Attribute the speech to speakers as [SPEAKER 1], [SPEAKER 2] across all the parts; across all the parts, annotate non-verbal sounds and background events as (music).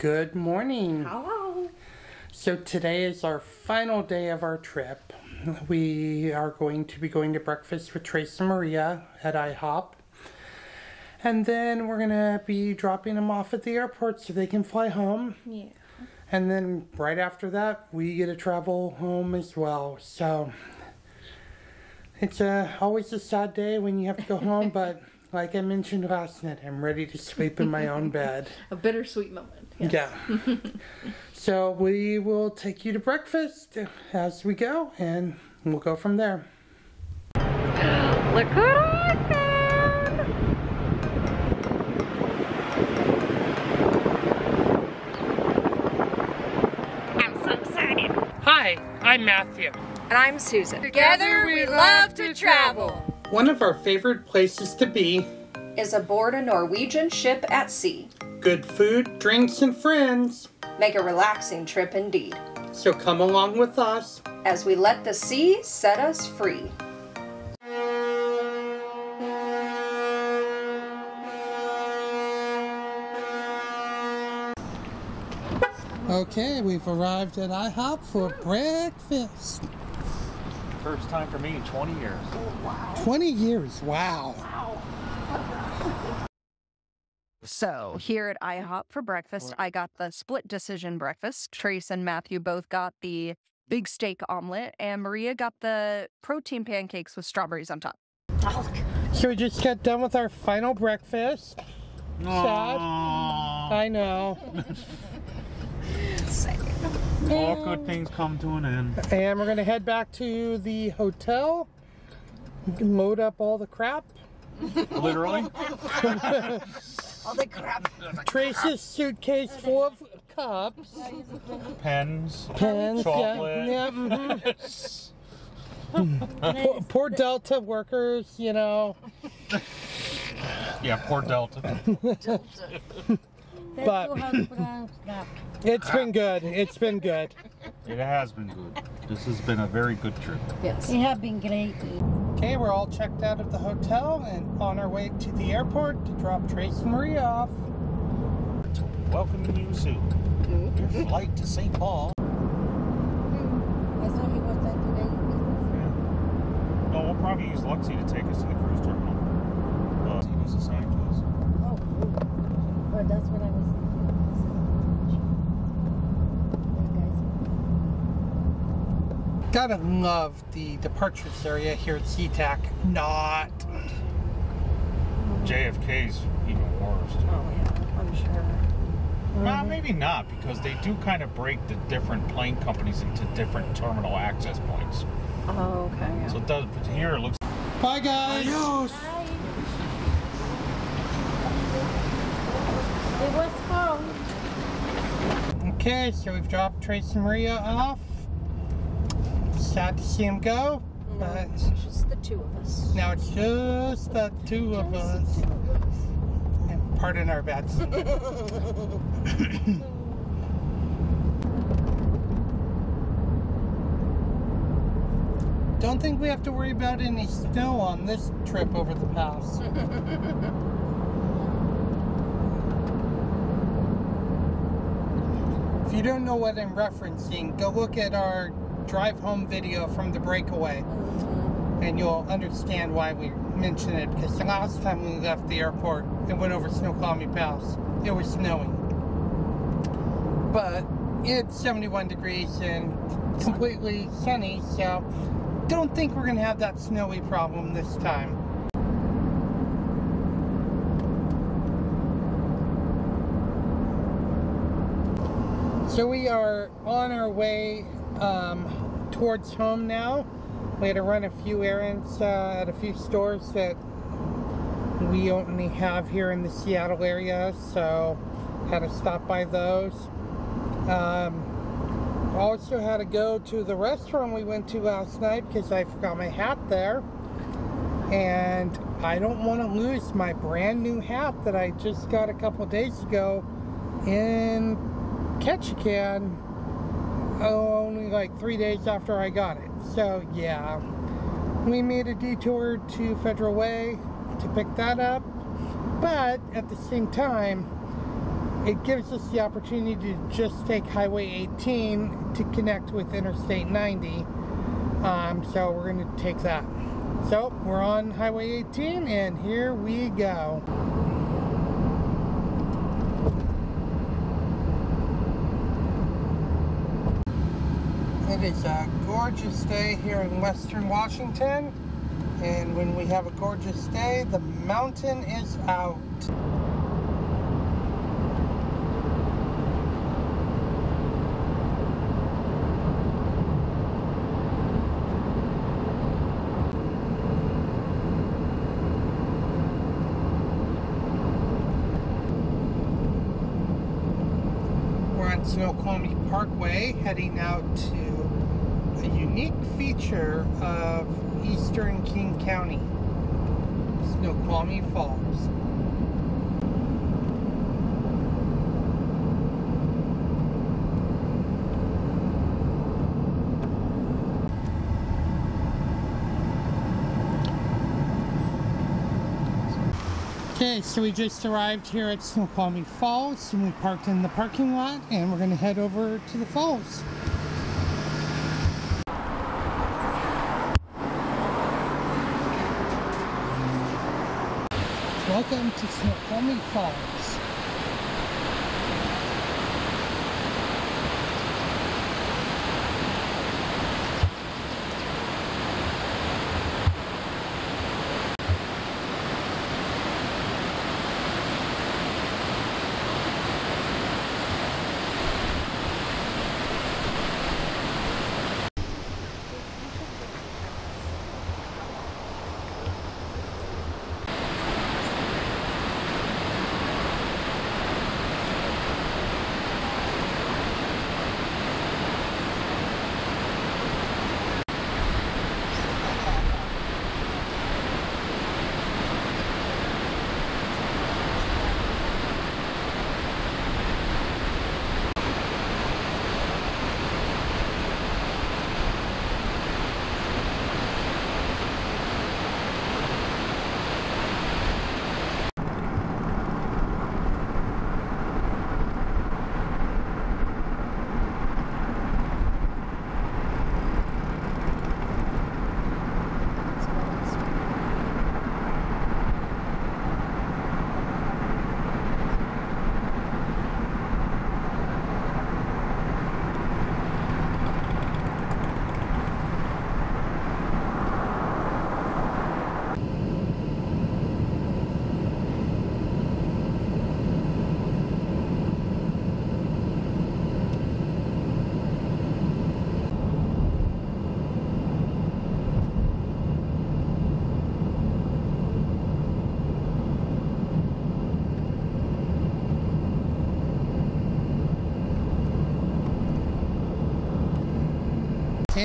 [SPEAKER 1] Good morning.
[SPEAKER 2] Hello.
[SPEAKER 1] So today is our final day of our trip. We are going to be going to breakfast with Trace and Maria at IHOP. And then we're going to be dropping them off at the airport so they can fly home.
[SPEAKER 2] Yeah.
[SPEAKER 1] And then right after that, we get to travel home as well. So it's uh, always a sad day when you have to go home, (laughs) but like I mentioned last night, I'm ready to sleep in my own bed.
[SPEAKER 2] A bittersweet moment. Yeah.
[SPEAKER 1] Yeah. (laughs) so we will take you to breakfast as we go, and we'll go from there.
[SPEAKER 2] Look what I found. I'm so excited.
[SPEAKER 1] Hi, I'm Matthew.
[SPEAKER 3] And I'm Susan. Together we love to travel.
[SPEAKER 1] One of our favorite places to be
[SPEAKER 3] Is aboard a Norwegian ship at sea.
[SPEAKER 1] Good food, drinks, and friends.
[SPEAKER 3] Make a relaxing trip indeed.
[SPEAKER 1] So come along with us.
[SPEAKER 3] As we let the sea set us free.
[SPEAKER 1] Okay, we've arrived at IHOP for breakfast.
[SPEAKER 4] First time for me in 20 years.
[SPEAKER 1] 20 years, wow.
[SPEAKER 5] So here at IHOP for breakfast, I got the split decision breakfast. Trace and Matthew both got the big steak omelet, and Maria got the protein pancakes with strawberries on top.
[SPEAKER 1] So we just got done with our final breakfast. Sad. I know. (laughs)
[SPEAKER 4] All good things come to an end.
[SPEAKER 1] And we're gonna head back to the hotel, load up all the crap.
[SPEAKER 4] Literally. (laughs)
[SPEAKER 1] Trace's suitcase full of cups,
[SPEAKER 4] Pens.
[SPEAKER 1] pens,
[SPEAKER 4] Chocolate.
[SPEAKER 1] yeah, yeah. mhm. poor, poor Delta workers, you know.
[SPEAKER 4] Yeah, poor Delta.
[SPEAKER 1] But it's been good. It's been good.
[SPEAKER 4] It has been good. This has been a very good trip.
[SPEAKER 2] Yes.
[SPEAKER 6] It have been great.
[SPEAKER 1] Okay, we're all checked out of the hotel and on our way to the airport to drop Trace and Maria off.
[SPEAKER 4] Welcome to you soon. Your flight to St. Paul. (laughs)
[SPEAKER 6] Hmm, I saw he was there today.
[SPEAKER 4] No, we'll probably use Luxie to take us to the cruise terminal. Uh, he was assigned to us.
[SPEAKER 6] Oh, oh, that's what I was.
[SPEAKER 1] Gotta love the departures area here at SeaTac. Not.
[SPEAKER 4] JFK's even worse.
[SPEAKER 2] Oh yeah, I'm sure.
[SPEAKER 4] Well, maybe not, because they do kind of break the different plane companies into different terminal access points.
[SPEAKER 2] Oh, okay. Yeah.
[SPEAKER 4] So it does, but here it looks
[SPEAKER 1] Bye, guys.
[SPEAKER 6] It was fun.
[SPEAKER 1] Okay, so we've dropped Trace and Maria off. Sad to see him go, No, but
[SPEAKER 2] It's just the two of us.
[SPEAKER 1] now it's just the two of us. And Pardon our bets. (laughs) (coughs) Don't think we have to worry about any snow on this trip over the pass. (laughs) If you don't know what I'm referencing, go look at our drive home video from the breakaway and you'll understand why we mention it because the last time we left the airport and went over Snoqualmie Pass, it was snowing. But it's 71 degrees and completely sunny, so don't think we're gonna have that snowy problem this time. So we are on our way um, towards home now. We had to run a few errands uh, at a few stores that we only have here in the Seattle area, so had to stop by those. Um, also had to go to the restaurant we went to last night because I forgot my hat there. And I don't want to lose my brand new hat that I just got a couple days ago in Ketchikan only like three days after I got it. So yeah, we made a detour to Federal Way to pick that up. But at the same time, it gives us the opportunity to just take Highway 18 to connect with Interstate 90. Um, so we're going to take that. So we're on Highway 18 and here we go. It is a gorgeous day here in Western Washington. And when we have a gorgeous day, the mountain is out. Snoqualmie Parkway heading out to unique feature of eastern King County, Snoqualmie Falls. Okay, so we just arrived here at Snoqualmie Falls and we parked in the parking lot and we're going to head over to the falls. Welcome to Snoqualmie Falls.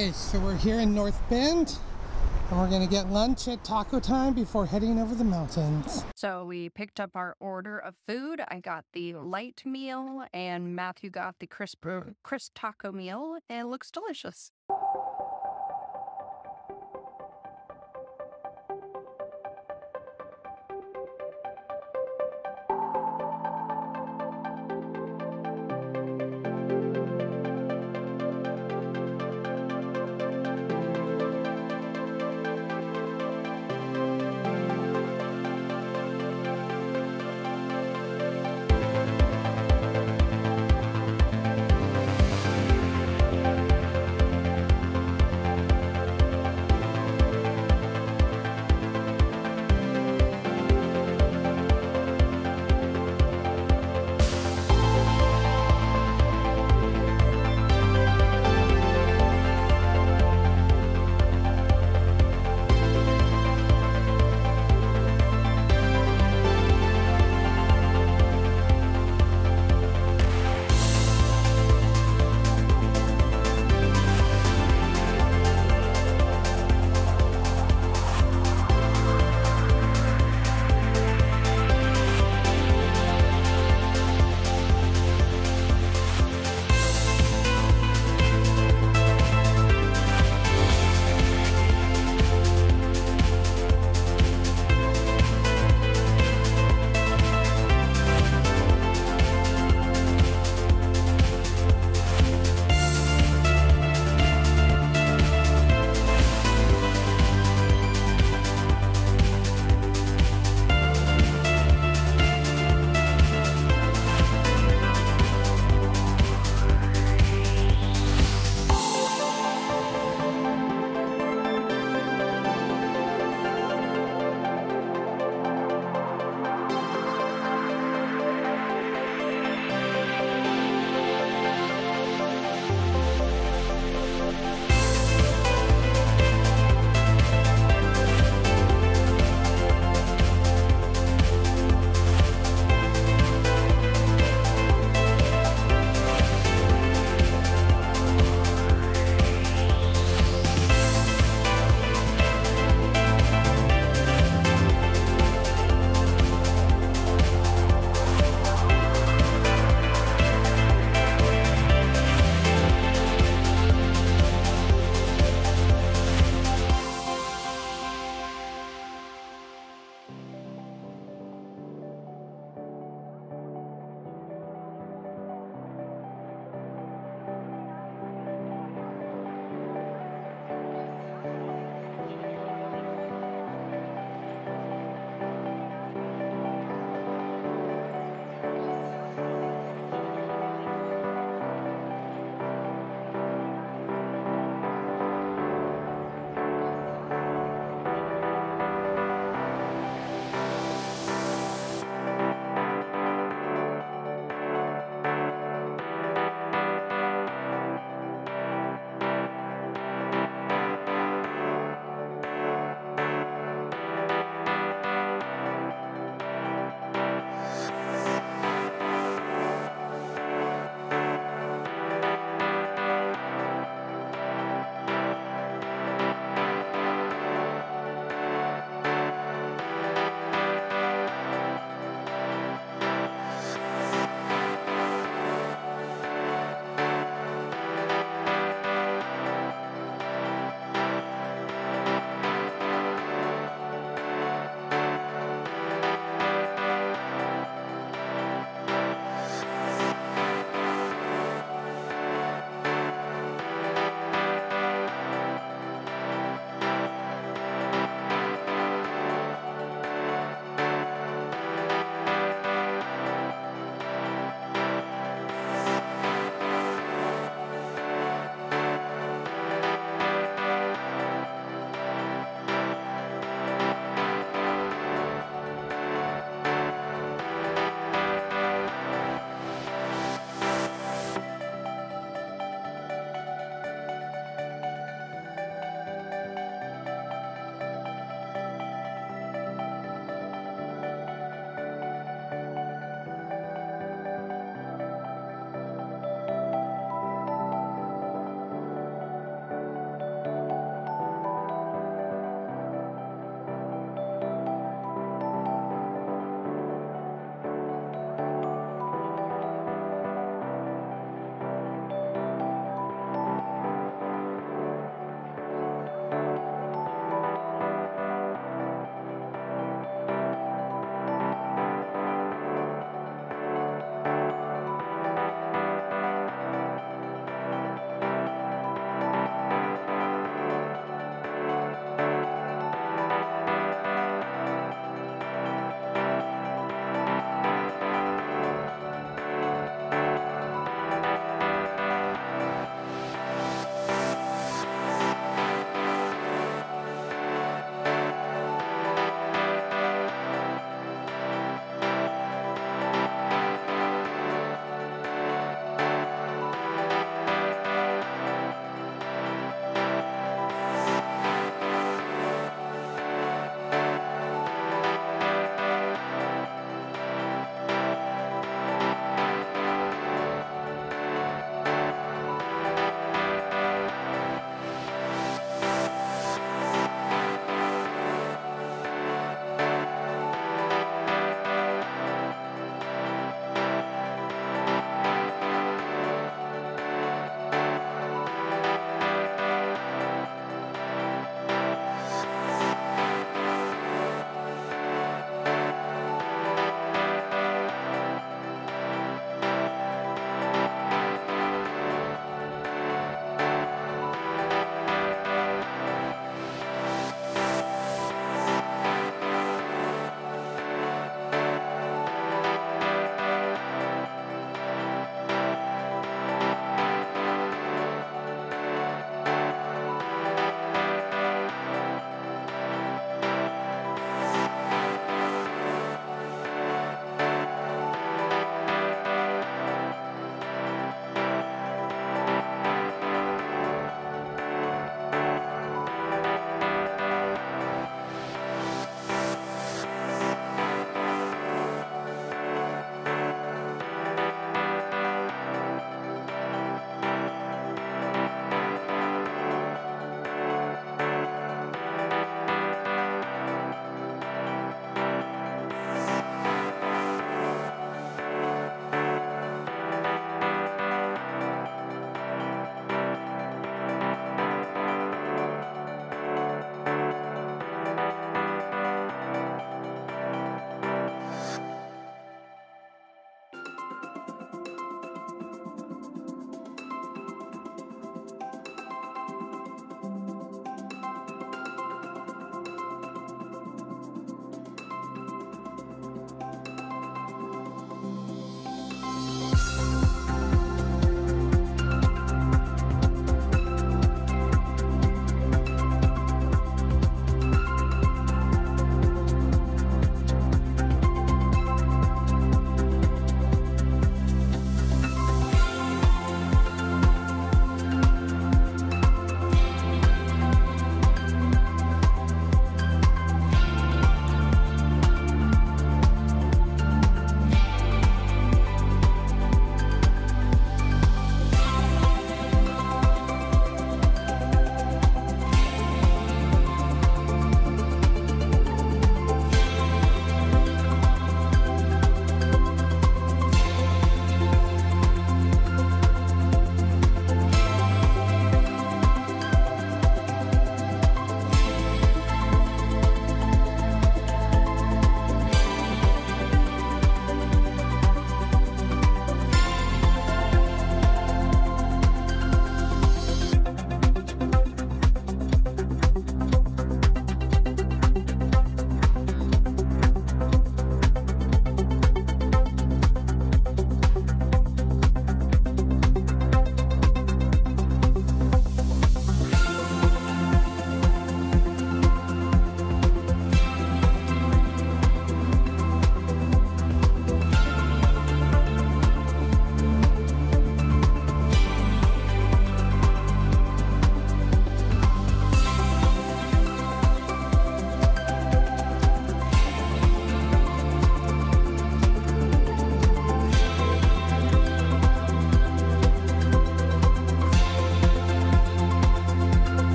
[SPEAKER 1] Okay, so we're here in North Bend and we're gonna get lunch at taco time before heading over the mountains.
[SPEAKER 2] So we picked up our order of food. I got the light meal, and Matthew got the crisp crisp taco meal. and It looks delicious.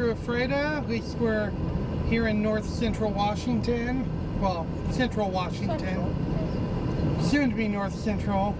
[SPEAKER 1] At least we're here in north central Washington. Well, central Washington.
[SPEAKER 6] Central.
[SPEAKER 1] Soon to be north central.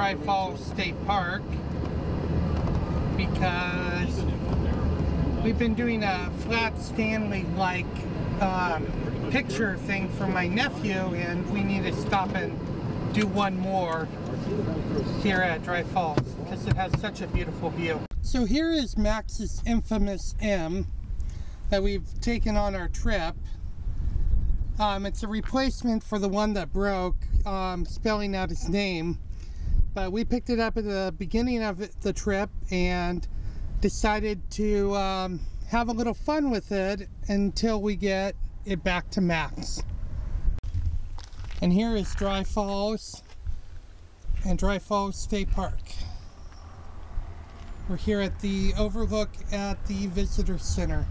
[SPEAKER 1] Dry Falls State Park because we've been doing a flat Stanley like um, picture thing for my nephew, and we need to stop and do one more here at Dry Falls because it has such a beautiful view. So here is Max's infamous M that we've taken on our trip. Um, it's a replacement for the one that broke, um, spelling out his name. But we picked it up at the beginning of the trip and decided to um, have a little fun with it until we get it back to Max. And here is Dry Falls and Dry Falls State Park. We're here at the overlook at the visitor center.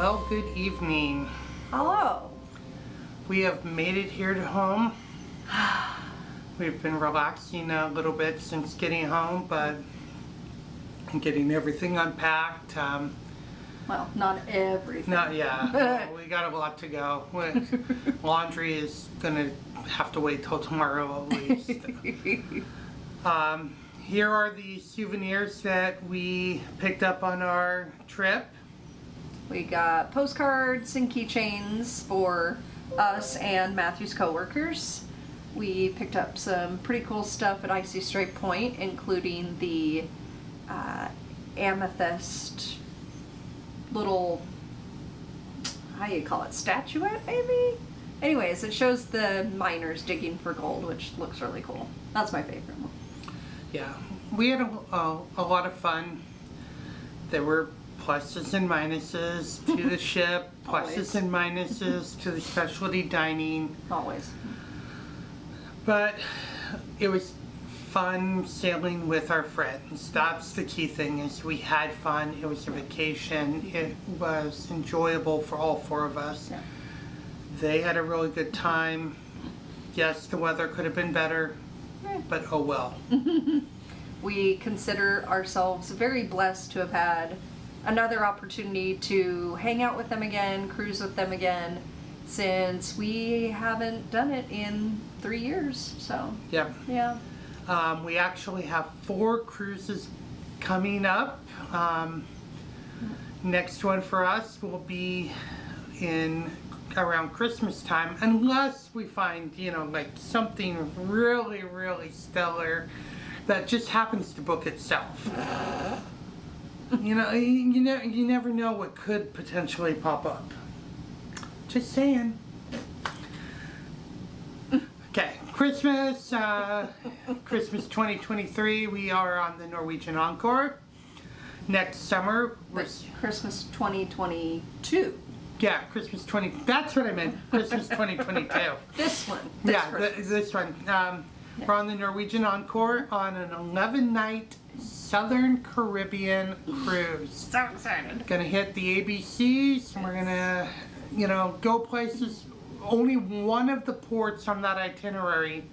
[SPEAKER 1] Well, good evening.
[SPEAKER 2] Hello.
[SPEAKER 1] We have made it here to home. (sighs) We've been relaxing a little bit since getting home, but getting everything unpacked. Um,
[SPEAKER 2] Well, not everything.
[SPEAKER 1] not yeah, (laughs) we got a lot to go. (laughs) Laundry is gonna have to wait till tomorrow at least. (laughs) um, here are the souvenirs that we picked up on our trip.
[SPEAKER 2] We got postcards and keychains for us and Matthew's coworkers. We picked up some pretty cool stuff at Icy Strait Point, including the uh, amethyst little, how you call it, statuette maybe? Anyways, it shows the miners digging for gold, which looks really cool. That's my favorite one.
[SPEAKER 1] Yeah, we had a, a, a lot of fun. There were pluses and minuses to the (laughs) ship, pluses and minuses to the specialty dining,
[SPEAKER 2] Always.
[SPEAKER 1] but it was fun sailing with our friends. That's the key thing is we had fun. It was a vacation. It was enjoyable for all four of us.
[SPEAKER 2] Yeah.
[SPEAKER 1] They had a really good time. Yes, the weather could have been better, but oh well. (laughs)
[SPEAKER 2] we consider ourselves very blessed to have had another opportunity to hang out with them again, cruise with them again, since we haven't done it in three years. So,
[SPEAKER 1] Yeah.
[SPEAKER 2] yeah.
[SPEAKER 1] Um, we actually have four cruises coming up. Um, next one for us will be in around Christmas time, unless we find, you know, like something really, really stellar that just happens to book itself. You know, you, you, ne- you never know what could potentially pop up. Just saying. Okay, Christmas, uh, Christmas 2023. We are on the Norwegian Encore. Next summer,
[SPEAKER 2] Christmas 2022.
[SPEAKER 1] yeah, Christmas 20. That's what I meant. Christmas 2022. (laughs)
[SPEAKER 2] This one. This
[SPEAKER 1] yeah, th- this one. Um, We're on the Norwegian Encore on an 11 night Southern Caribbean cruise.
[SPEAKER 2] so excited.
[SPEAKER 1] Gonna hit the ABCs. and We're gonna, you know, go places. Only one of the ports on that itinerary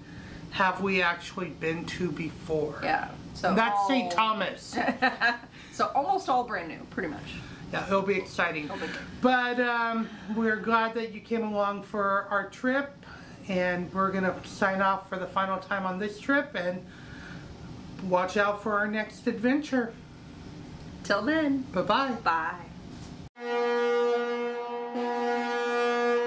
[SPEAKER 1] have we actually been to before.
[SPEAKER 2] Yeah. So
[SPEAKER 1] That's
[SPEAKER 2] all,
[SPEAKER 1] St. Thomas. (laughs)
[SPEAKER 2] So almost all brand new, pretty much.
[SPEAKER 1] Yeah, it'll be exciting.
[SPEAKER 2] It'll be.
[SPEAKER 1] But um, we're glad that you came along for our trip, and we're gonna sign off for the final time on this trip, and watch out for our next adventure.
[SPEAKER 2] Till then. Bye-bye.
[SPEAKER 1] Bye. -bye.
[SPEAKER 2] Bye.